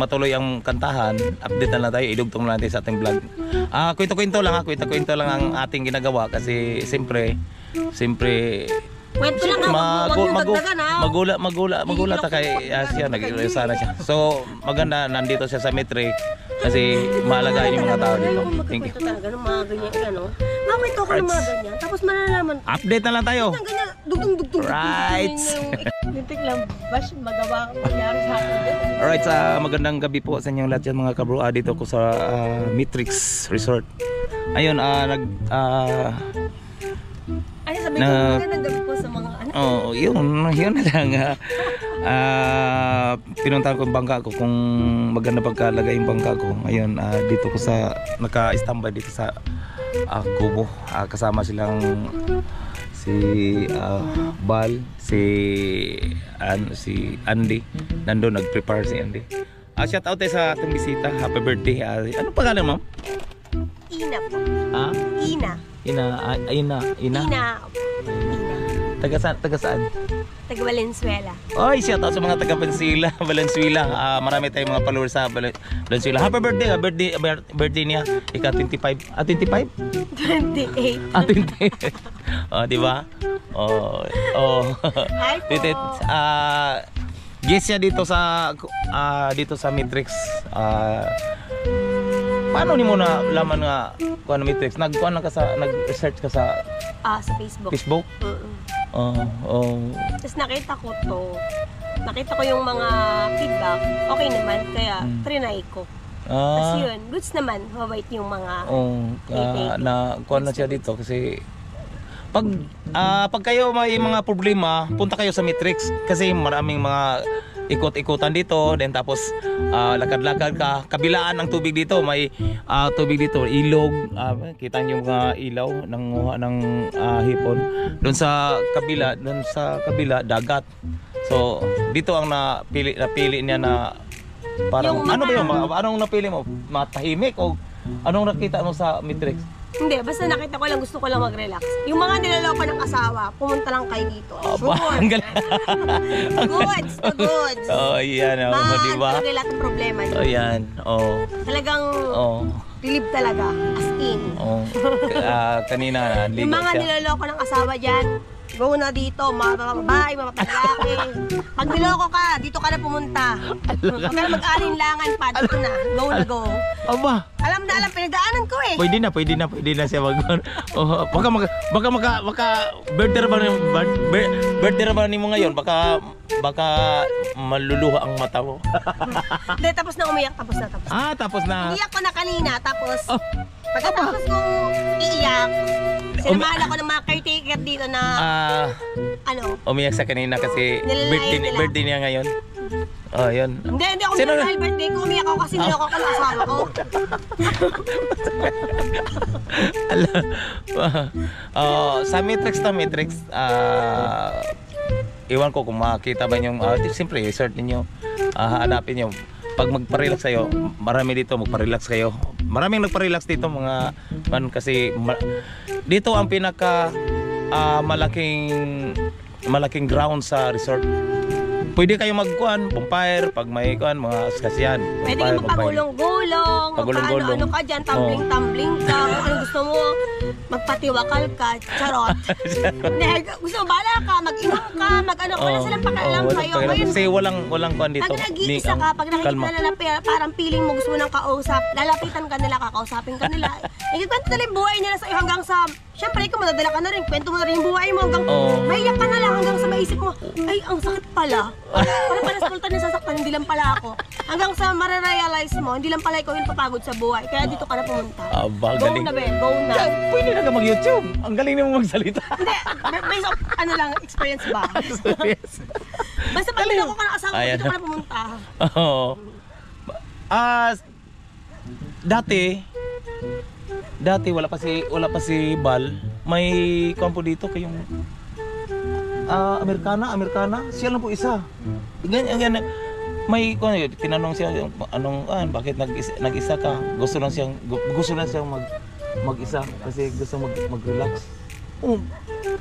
matuloy ang kantahan, update na lang tayo, idugtong na natin sa ating vlog. Ah, kwento-kwento lang ha, kwento-kwento lang ang ating ginagawa kasi siyempre, siyempre Kwento lang ha, wag Magu- magu- ha. magula magula magula ta kay ah, siya nag sana siya. So maganda nandito siya sa Metric kasi maalagaan yung mga tao dito. Thank you. Talaga ng mga ganyan, ano. Makwento ko ng mga ganyan, tapos malalaman ko. Update na lang tayo. Dugtong-dugtong. Right. Lintik lang, bash magawa ko nangyari sa akin. Alright, sa magandang gabi po sa inyong lahat yan mga kabro. Ah, dito ko sa ah, Matrix Resort. Ayun, ah, nag ah, Ano ko, Na- magandang gabi po sa mga ano. Oh, yun, yun na lang. Ah, pinuntahan ko yung bangka ko kung maganda pagkalagay yung bangka ko. Ngayon, ah, dito ko sa naka-standby dito sa ah, Kubo. Ah, kasama silang si ah, Bal, si an, si Andy. Nandun nag-prepare si Andy. Ah, shout out tayo sa ating bisita. Happy birthday. Ah, ano pangalan mo? Ina po. Ah, Ina. Ina, ah, Ina, Ina. Ina. Ina. Taga saan? Taga saan? Taga Valenzuela. Oy, shout out sa mga taga Valenzuela, Valenzuela. Ah, marami tayong mga followers sa Val- Valenzuela. Happy birthday, ah, birthday, bir- birthday niya. Ika 25. Ah, 25? 28. Ah, 28. oh, di ba? Oh, oh. Hi po. Ah, guest siya dito sa ah, dito sa Matrix. Ah, paano ni mo na laman nga kuan Matrix? Nagkuan ka sa nag-research ka sa Ah, sa Facebook. Facebook? Mm-mm. Oh, oh. Tapos nakita ko to. Nakita ko yung mga feedback. Okay naman, kaya Mm. trinay ko. Tapos Ah. yun, goods naman. Mabait yung mga... Oh, ah, na kuha na siya dito kasi pag ah, pag kayo may mga problema, punta kayo sa Matrix kasi maraming mga ikot-ikutan dito, then tapos ah, lakad-lakad ka. Kabilaan ng tubig dito, may ah, tubig dito, ilog, ah, kita niyo mga ilaw ng ng ah, hipon. Doon sa kabila, doon sa kabila dagat. So, dito ang napili napili niya na parang Yung ano ba yung anong napili mo? Matahimik o anong nakita mo sa Matrix? Hindi, basta nakita ko lang, gusto ko lang mag-relax. Yung mga nilaloko ng asawa, pumunta lang kayo dito. Ang Sure. galing. goods, to goods. Oh, yan. Oh, Ma, di ba? ng problema niyo. Oh, yan. Oh. Talagang Oh. relief talaga. As in. Oh. Ah, kanina, Yung ligo mga niloloko ng asawa dyan, go na dito, mga babae, mga lalaki. Pag niloko ka, dito ka na pumunta. Huwag ka na mag-alinlangan pa, dito na. Go na go. Aba, Alam na alam, pinagdaanan ko eh. pwede na, pwede na, pwede na siya mag... Oh, baka, mag, baka, baka, baka, birthday ba ni, bir- birthday ba ni mo ngayon? Baka, baka maluluha ang mata mo. Hindi, tapos na umiyak, tapos na, tapos na. ah, tapos na... Iiyak ko na kanina, tapos Oh. pagkatapos kong iiyak, sinamahan ako ng mga caretaker dito na, Ah, ano, umiyak sa kanina kasi birthday, nila. birthday niya ngayon. Oh, yun. hindi, hindi ako Sino- dahil birthday ko, umiyak ako kasi niloko ko ng asawa ko. Ala. oh, sa Matrix na Matrix, ah iwan ko kung makita ba yung uh, siyempre i-search ninyo. Ah, hanapin nyo pag magpa-relax kayo marami dito magpa-relax kayo. Maraming nagpa-relax dito mga man kasi ma- dito ang pinaka ah, malaking malaking ground sa resort pwede kayo magkuhan bonfire pag may kuhan mga kasiyan Pwede ka magpagulong-gulong, Pagulong-gulong. ano ka dyan, tumbling-tumbling ka, kung ano gusto mo, magpatiwakal ka, charot. Hindi, gusto mo, bala ka, mag-inom ka, mag-ano, wala silang pakialam sa'yo. Ngayon, kasi walang walang kuhan dito. pag nag-iisa ka, pag nakikita kalma. na pa- parang feeling mo gusto mo nang kausap, lalapitan ka nila, kakausapin ka nila. Ikikwento nila yung buhay nila sa'yo hanggang sa, syempre ikaw madadala ka na rin, kwento mo na rin yung buhay mo hanggang, Oo. maiyak ka na lang hanggang sa maisip mo, ay, ang sakit pala. Parang pala sultan yung sasaktan, hindi lang pala ako. Hanggang sa marirealize mo, hindi lang pala ikaw yung papagod sa buhay, kaya dito ka na pumunta. Aba, Go galing. na, be, go na. Yan, pwede na ka mag-YouTube. Ang galing mo magsalita. Hindi, based on, ano lang, experience ba? yes. Basta pag niloko ka ng asawa, Ayan. dito ka na pumunta. Oo. Ah, dati dati wala pa si wala pa si Bal, may kampo dito kayong ah Amerikana, Amerikana, siya lang po isa. Ganyan, ganyan. May kung ano, tinanong siya yung, anong ah, bakit nag-isa, nag-isa ka? Gusto lang siyang gu- gusto lang siyang mag mag-isa kasi gusto mag mag-relax. Oh,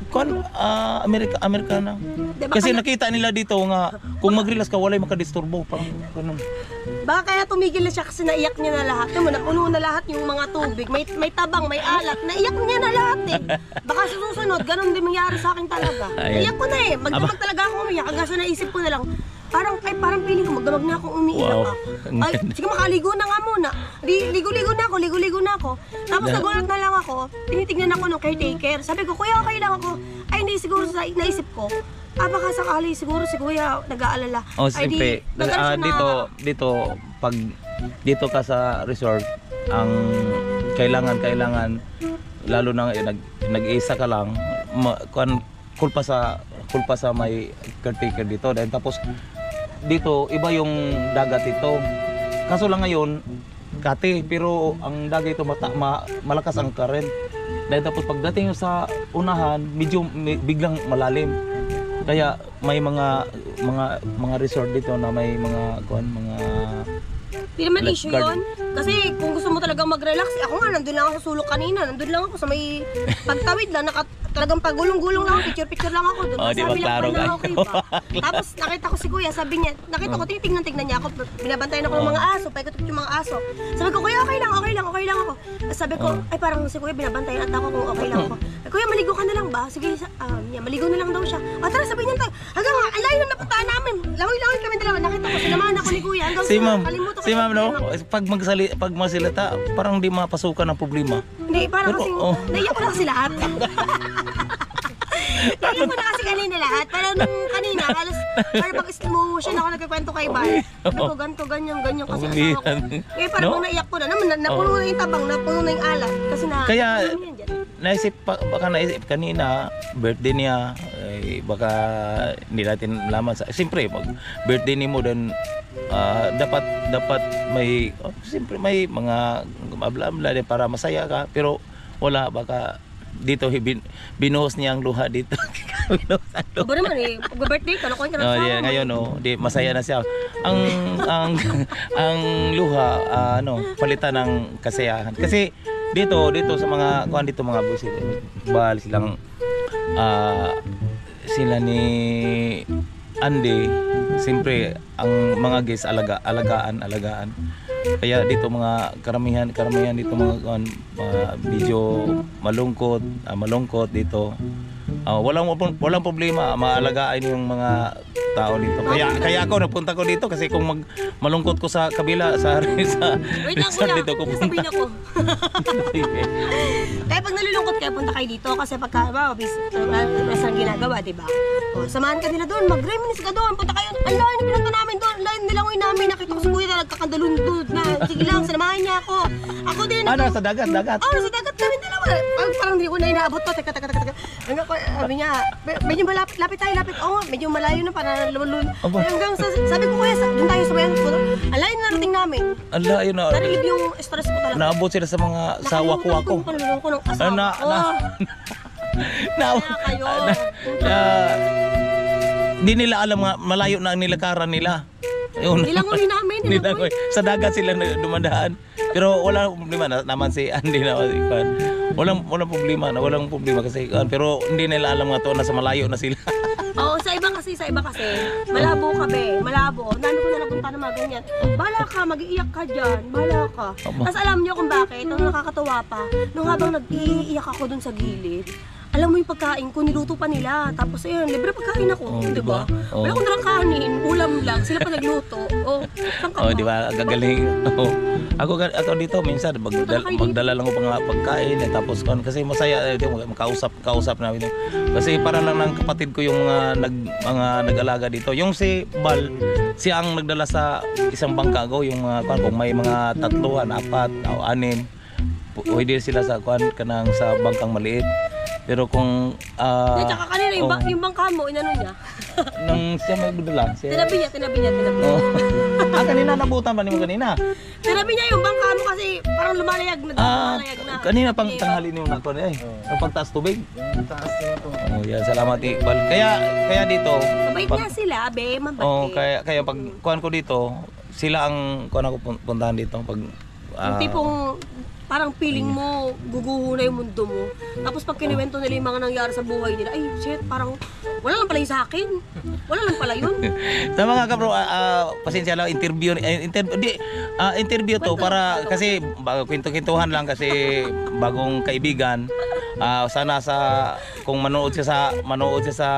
kon ah Amerika Amerikana. Diba Kasi kaya- nakita nila dito nga kung mag-relax ka walay makadisturbo parang ganun. Baka kaya tumigil na siya kasi naiyak niya na lahat. Yung napuno na lahat yung mga tubig. May, may tabang, may alat. Naiyak niya na lahat eh. Baka sa susunod, ganun din mangyari sa akin talaga. Ayun. Naiyak ko na eh. Magdamag talaga ako umiyak. Hanggang sa naisip ko na lang, parang, ay, parang feeling ko, magdamag na akong umiiyak Wow. ah. Ay, sige makaligo na nga muna. Di, ligo-ligo na ako, ligo-ligo na ako. Tapos Na- nagulat na lang ako, tinitignan ako ng caretaker. Sabi ko, kuya, okay lang ako. Ay, hindi siguro sa naisip ko. Ah, baka sakali siguro si kuya nag-aalala. Oh, Ay, di, siyempre, nagano ah, siya na- dito dito pag dito ka sa resort, ang kailangan kailangan lalo na eh, nag nag-isa ka lang, ma, kuan kulpa sa kulpa sa may caretaker dito dahil tapos dito iba yung dagat ito. Kaso lang ngayon kati pero ang dagat ito mata, ma, malakas ang current. Dahil tapos pagdating sa unahan medyo may- biglang malalim. Kaya may mga mga mga resort dito na may mga kuan mga Hindi naman Black issue yun. Kasi kung gusto mo talagang mag-relax, ako nga, nandun lang ako sa sulok kanina. Nandun lang ako sa may pagtawid lang. Naka, talagang pagulong-gulong lang ako. Picture-picture lang ako. Doon Oh, di ba, lang klaro ba? Tapos nakita ko si kuya, sabi niya, nakita ko, tinitingnan-tingnan niya ako. Binabantayan ako ng mga aso, paikot yung mga aso. Sabi ko, kuya, okay lang, okay lang, okay lang ako. Sabi ko, Oh. ay parang si kuya, binabantayan at ako kung okay lang ako. Ay, kuya, maligo ka na lang ba? Sige, um, yeah, maligo na lang daw siya. Ah, tara, sabi niya, tayo. hanggang nga, ang layo na napuntaan namin. Langoy-langoy kami dalawa. Nakita ko, sinamahan ako ni kuya. Hanggang Si ma'am, si ma'am no, pag magsali pag masilata, parang di mapasukan ng problema. Hindi, parang Pero, kasi, oh. naiyak ko na kasi lahat. naiyak ko na kasi kanina lahat. Pero nung kanina, halos, parang pag slow motion ako nagkikwento kay Bar. Sabi ko, ganito, ganyan, ganyan kasi Ang asawa ko. Eh, parang No? naiyak ko na, naman, na, napuno na yung tabang, napuno na yung alat. Kasi na, Kaya- ano? Naisip baka naisip kanina, birthday niya, ay baka hindi natin laman sa Siyempre, pag birthday ni mo then ah, dapat dapat may oh, siyempre may mga din para masaya ka pero wala baka dito bin, binuhos niya ang luha dito. binuhos ang luha. Aba naman eh, pag-birthday ka, nakuha ka ng Oh, yeah, ngayon oh, di masaya na siya. Ang ang ang luha ah, ano, palitan ng kasayahan. Kasi dito dito sa mga kuan dito mga busit, bal silang ah, sila ni Andy, siyempre ang mga guys alaga alagaan alagaan. Kaya dito mga karamihan karamihan dito mga mga medyo malungkot, ah, malungkot dito. Ah, walang walang problema, maalagaan yung mga tao dito. Kaya kaya ako napunta ko dito kasi kung mag malungkot ko sa kabila sa sa Wait lang, resort kuya. dito ko Sasabihin ako. Kaya pag nalulungkot kayo, punta kayo dito kasi pagka, ba, bis, uh, mas ang ginagawa, di ba? O, samahan ka nila doon, mag-reminis ka doon, punta kayo, ang layo na pinunta namin doon, layo nilangoy namin, nakita ko si kuya na nagkakandalundod na, sige lang, sinamahan niya ako. Ako din, ano ako, sa dagat dagat. Oh, nasa dagat kami dalawa. Parang, hindi ko na inaabot to. Teka, teka, teka, teka. Hanggang ko, sabi niya, "Me- medyo malapit, lapit tayo, lapit. Oo, nga, medyo malayo na para lumulun. Aba. Hanggang sa, sabi ko kuya, sa- doon tayo sa bayan. Ang layo na narating namin. Ala yun na. Narilig yung stress ko talaga. Naabot sila sa mga sa wako-wako. Nakalimutan ko yung panulong ko ng Ah, asawa na, ko. na, na, Kaya kayo. na, na, di nila alam nga malayo na ang nilakaran nila. Yun. Nilangoy namin, nilangoy. Sa dagat sila dumadaan. Pero wala problema na naman si Andy na Ivan. Walang walang problema na walang problema kasi Ivan. pero hindi nila alam nga to na sa malayo na sila. Oo, sa iba kasi, sa iba kasi, malabo ka be, malabo. Nano ko na napunta na mga ganyan. Bala ka, mag-iiyak ka dyan, bala ka. Tapos alam niyo kung bakit, ang nakakatawa pa, nung habang nag-iiyak ako dun sa gilid, alam mo yung pagkain ko, niluto pa nila. Tapos ayun, libre pagkain ako, Oh, di ba? diba? Oh. Wala akong dalang kanin, ulam lang, sila pa nagluto. Oh, saan ka oh, di ba? Gagaling. Oh. Ako ako dito minsan magdala, magdala lang ko mga pagkain eh, tapos kon kasi masaya eh, makausap kausap namin. Kasi para lang ng kapatid ko yung mga nag mga nag-alaga dito. Yung si Bal, siya ang nagdala sa isang bangka ko yung mga kung may mga tatluhan, apat, o anim. Pwede sila sa kuan kanang sa bangkang maliit. Pero kung ah At saka kanina, yung, oh, yung bangka mo, inano niya. nang siya may dala, siya tinabi niya, tinabi niya, tinabi niya. Oh. ah, kanina nabutan pa ni mo kanina. Sinabi niya yung bangka mo kasi parang lumalayag na. Ah, lumalayag na. kanina pang Eh, tanghali niyo na ko eh. Ang pagtaas tubig. Yung taas nito. Oh, yan, salamat Iqbal. Kaya kaya dito, Mabait pag- nga sila, be, mabait. oh, kaya kaya pag kuan ko dito, sila ang kuan ako pun- puntahan dito pag Yung ah, tipong parang feeling mo, guguho na yung mundo mo. Tapos pag kiniwento nila yung mga nangyari sa buhay nila, ay shit, parang wala lang pala yung sa akin. Wala lang pala yun. Sa mga kabro, ah, ah, pasensya lang interview eh, inter, di, ah, interview to Kwento, para kwento. kasi bago kwento-kwentuhan lang kasi bagong kaibigan. Ah, sana sa kung manood siya sa manood siya sa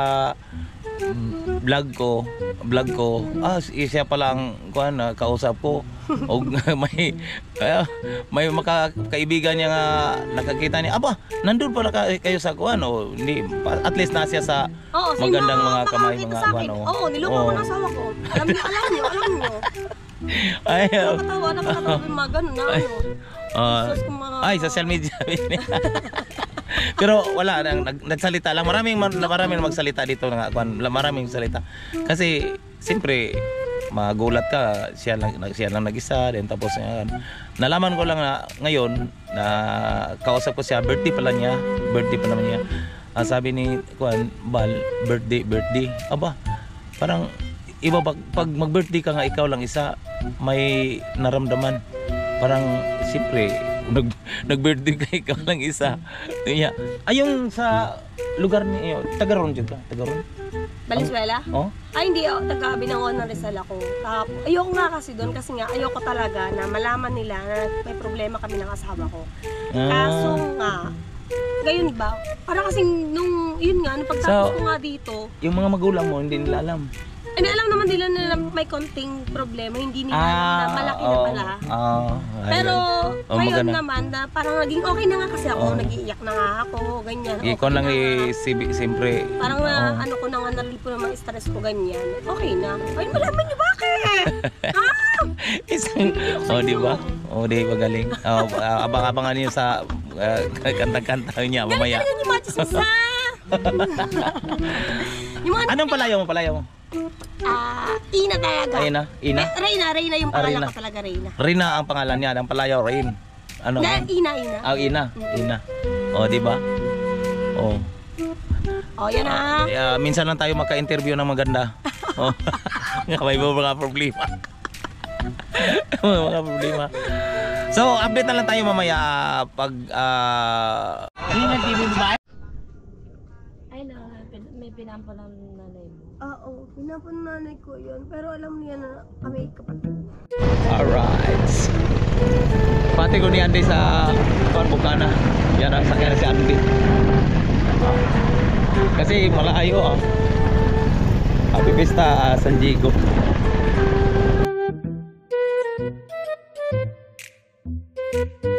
vlog ko, vlog ko. Ah, si- siya pala ang kuan na kausap ko. o may ah, may makakaibigan niya nga nakakita niya. Aba, nandun pala ka- kayo sa kuan o hindi pa- at least na siya sa Oo, sino magandang mga kamay mga sa kuan akin? o. Oo, niloko ko ng asawa ko. Alam niyo, alam niyo, alam niyo. Ay, oh. Nakakatawa, nakakatawa yung mga ganun na ano. Ah, mga- ay, social media. Pero wala nang nag, nagsalita lang. Maraming mar- maraming magsalita dito nga kwan, maraming salita. Kasi siyempre magulat ka siya lang siya lang nag-isa din tapos yan. Nalaman ko lang na ngayon na kausap ko siya birthday pala niya, birthday pa naman niya. Ang sabi ni Kwan, Bal, birthday, birthday. Aba, parang iba pag, pag mag-birthday ka nga ikaw lang isa, may naramdaman. Parang siyempre nag nag-birthday ka ikaw lang isa. Kaya ayong sa lugar niyo, taga ron jud ka, taga ron. Valenzuela? Oh. Ay, hindi. Oh, taga Binangon ng Rizal ako. Tap, ayoko nga kasi doon kasi nga ayoko talaga na malaman nila na may problema kami ng asawa ko. Ah. Kaso nga, gayon ba? Para kasing nung, yun nga, nung pagtapos So- ko nga dito, Yung mga magulang mo hindi nila alam. Eh, alam naman nila na may konting problema, hindi nila alam na malaki na oo. pala. Ah, ayun. Pero Oh, ngayon maganda. naman na parang naging okay na nga kasi ako, Oh. nag-iiyak na nga ako, ganyan. Ikaw okay lang na nga. si, siyempre. Parang na, Oo. ano ko na nga, narelieve ko na mga stress ko, ganyan. Okay na. Ay, malaman niyo bakit? ah! Isang, oh, di ba? Oh, di ba galing? Oh, ah, abang-abangan niyo sa ah, kanta-kanta niya mamaya. Ganyan yung mga chismisa! yung mga, Anong palayaw mo, palayaw mo? ah, Ina talaga. Ayun na, Ina. Eh, Reyna, Reyna yung Ah, pangalan Reyna. ko talaga, Reyna. Rina ang pangalan niya, ang palayaw, Rain. Ano? Na, Ina, Ina. Ah, Ina, Ina. Oh, di ba? Oh. Oh, yan na. Eh, ah, minsan lang tayo magka-interview ng maganda. Oh. May mga problema. May mga problema. So, update na lang tayo mamaya ah, pag ah, Ay, na, pinampo ng nanay mo? Oo, pinampo ng nanay ko yun. Pero alam niya na kami kapatid. Alright. Pati ko ni Andy sa kuan bukana. Yan ang sakyan si Andy. Kasi malayo ah. Happy Vista, ah, San Diego. Thank you.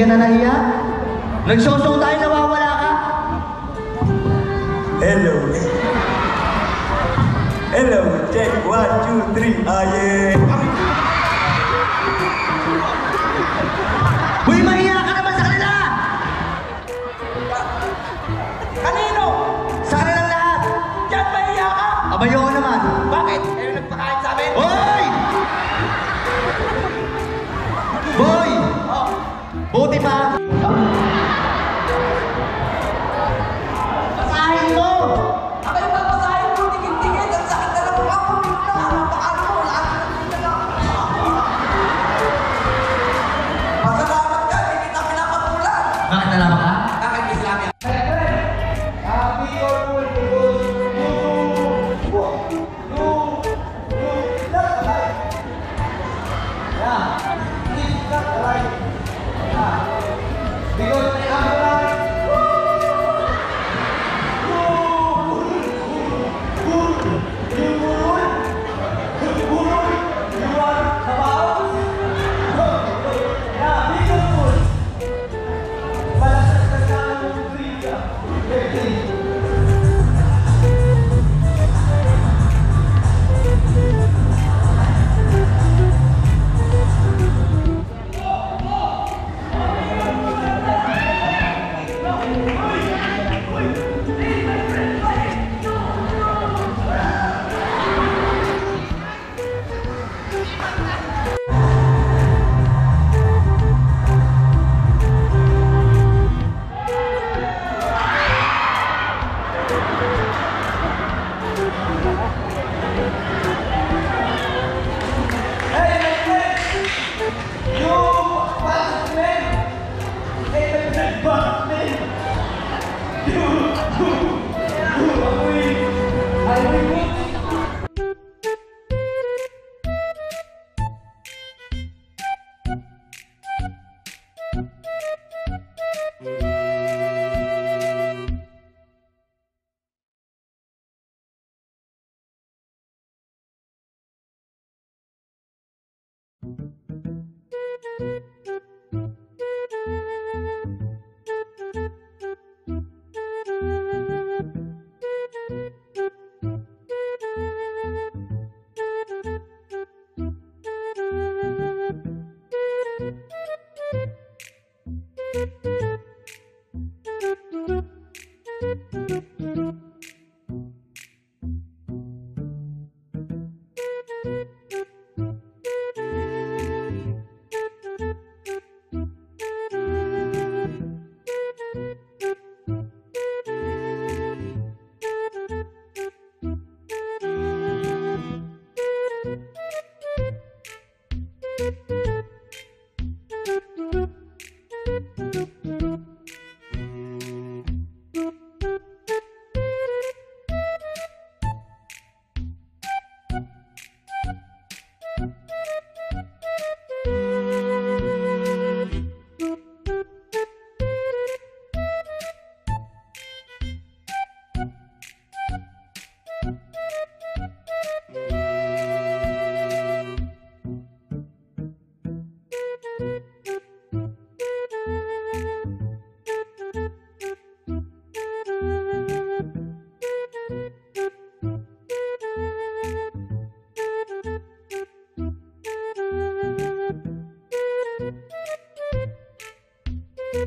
Hindi ka na nahiya? Nagsosong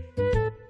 Thank you.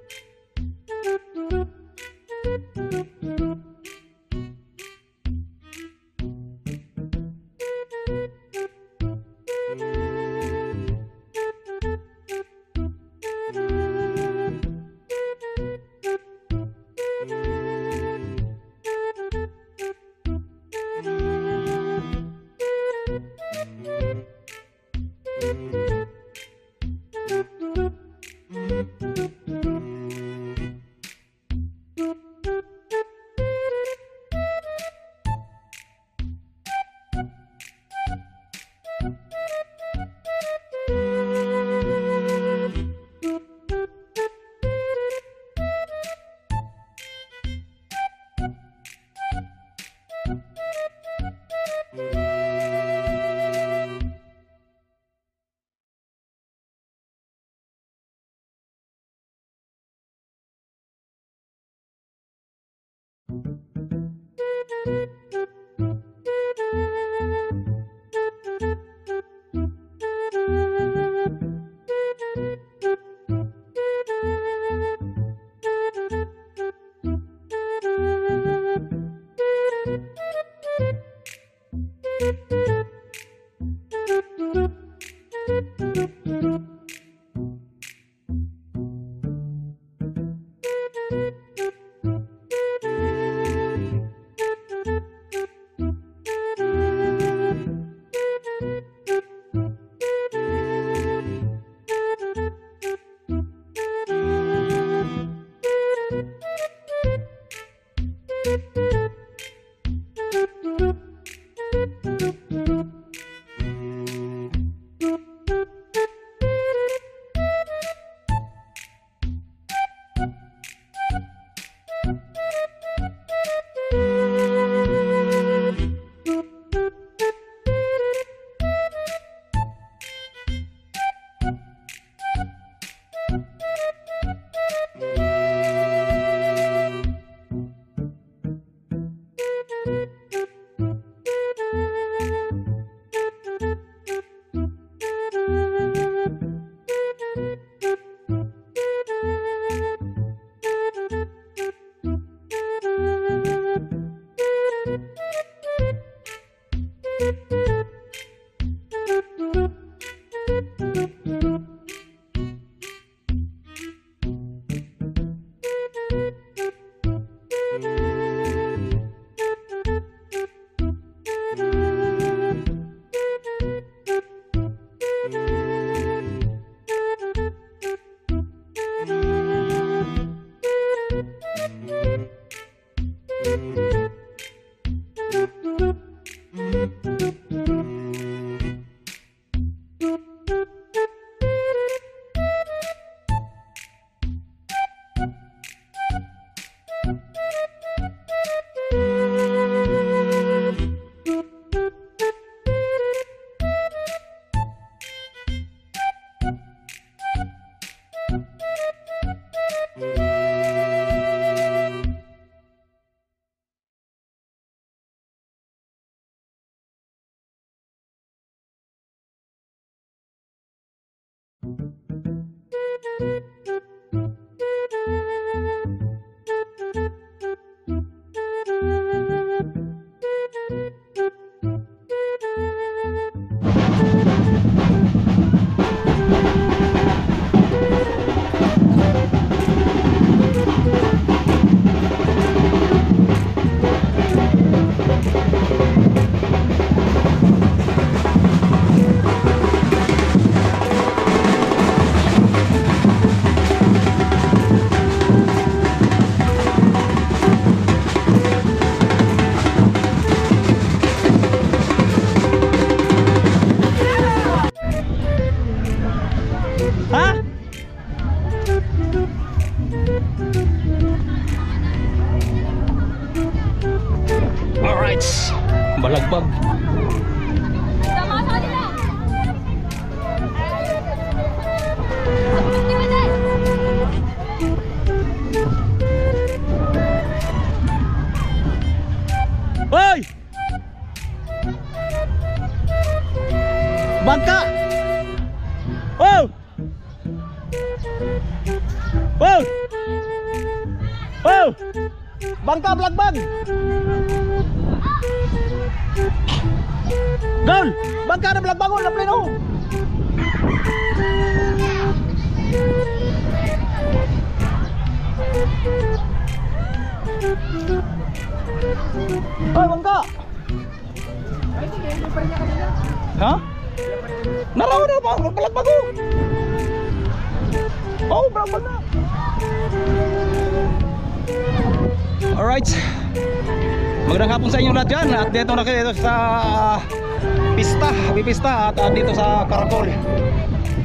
Dito sa Karakol.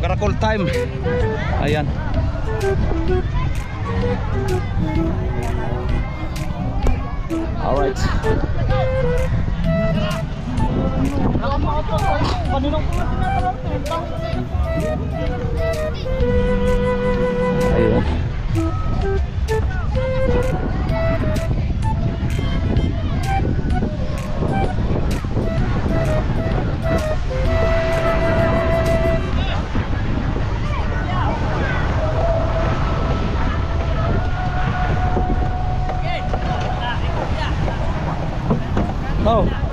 Karakol time. Ayan. Alright. Ayan. Oh.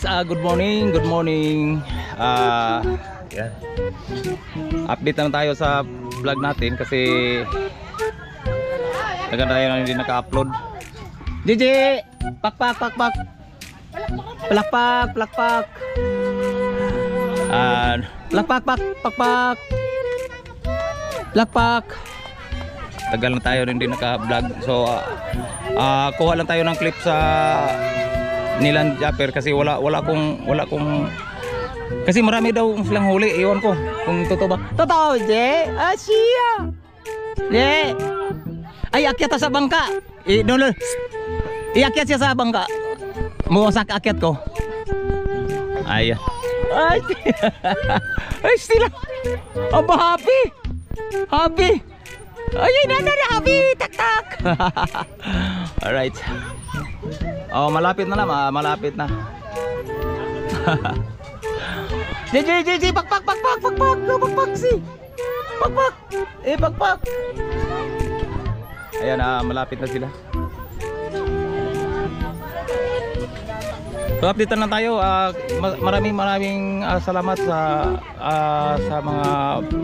Alright, uh, good morning, good morning. Ah, yan. Update na tayo sa vlog natin kasi Naganda tayo na hindi naka-upload. JJ! Pakpak, pakpak! Palakpak, palakpak! Ah, palakpak, pak, pakpak! Palakpak! Tagal na tayo hindi naka-vlog. So, ah, ah, kuha lang tayo ng clip sa nilang japper kasi wala wala kong wala kong kasi marami daw silang huli iwan ko kung totoo ba. Totoo je ah siya. Je ay akyat sa bangka. I no, no. iakyat siya sa bangka. Muwasak akyat ko. Ay ay ay sila. Aba happy. Happy ay na na happy tak tak alright Oh, malapit na lang, ah, malapit na. JJ, JJ, pakpak, pakpak, pakpak, no, pakpak, si. Pakpak, eh, pakpak. Ayan, ah, malapit na sila. So update na tayo. Ma- maraming maraming ah, salamat sa ah, sa mga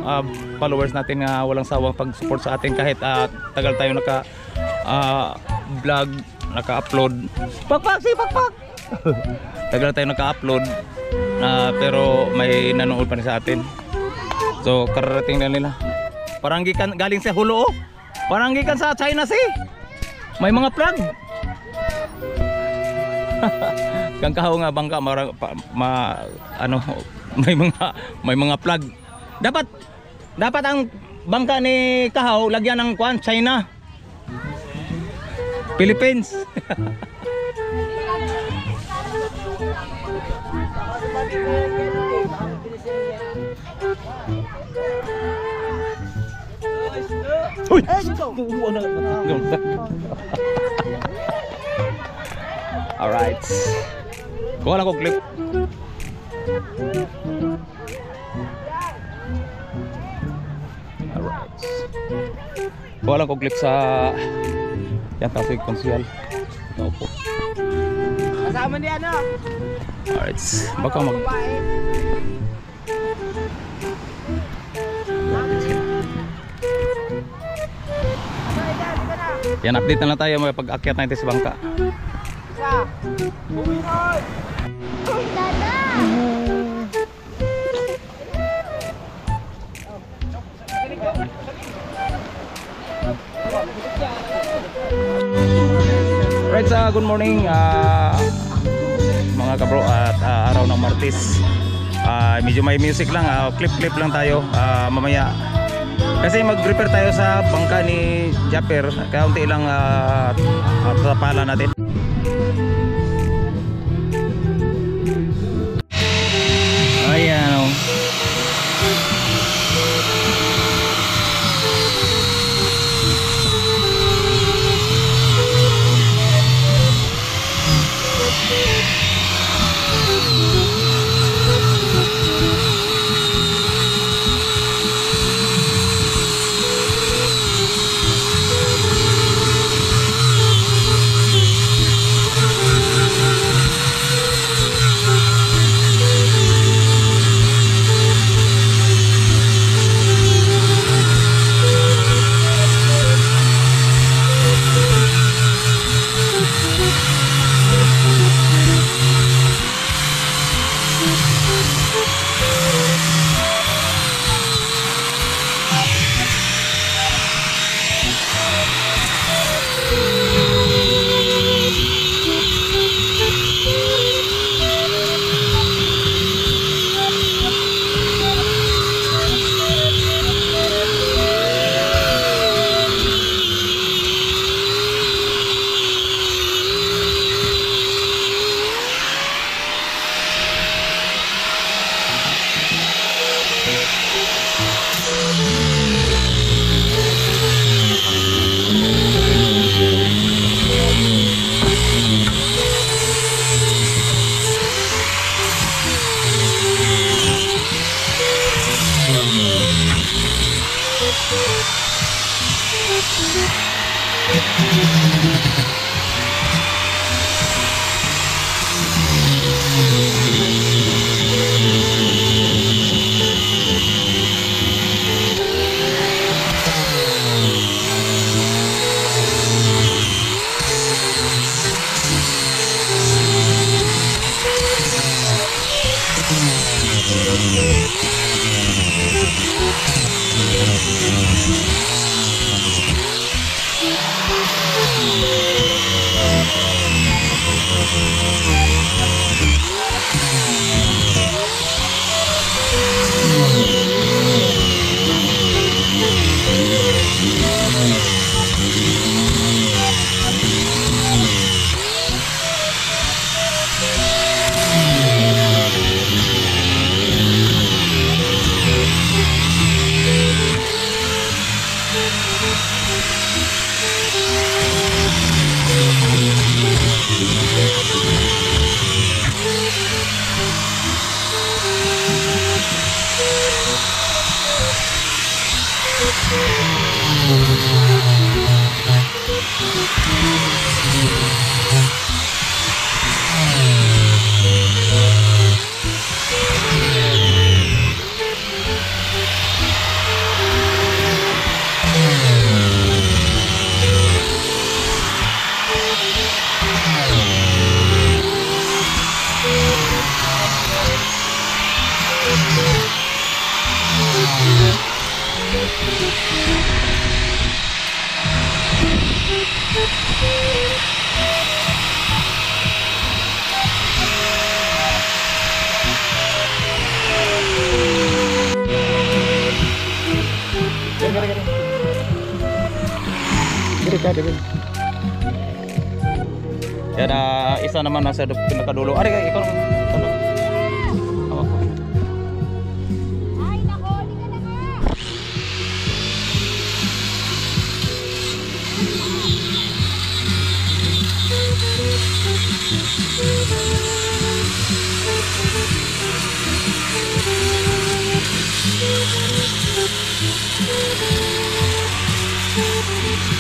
ah, followers natin na walang sawang pag-support sa atin kahit ah, tagal tayo naka ah, vlog, naka-upload. Pakpak si pakpak. tagal tayo naka-upload. Ah, pero may nanonood pa rin sa atin. So kararating na nila. Parang gikan galing sa Hulo. oh. Parang gikan sa China Sea. May mga plug. Kang kahaw nga bangka marang pa, ma ano may mga may mga plug. Dapat dapat ang bangka ni kahaw lagyan ng kwan China. Philippines. Uy! Alright. Kuha lang ko clip. Alright. Kuha lang ko clip sa yan traffic konsyal. Ito po. Kasama niya ano? Alright. Baka mag Yan update na lang tayo mga pag-akyat natin sa bangka. Right sa good morning ah, mga kabro at ah, araw ng Martes. Ah, medyo may music lang, ah, clip-clip lang tayo mamaya. Kasi mag-prepare tayo sa bangka ni Japper, kaunti lang uh, tapala natin. Música Gari ka, gari. Yan, ah, isa naman nasa pinakadulo. Ari, ikaw naman. Ikaw naman. Hawak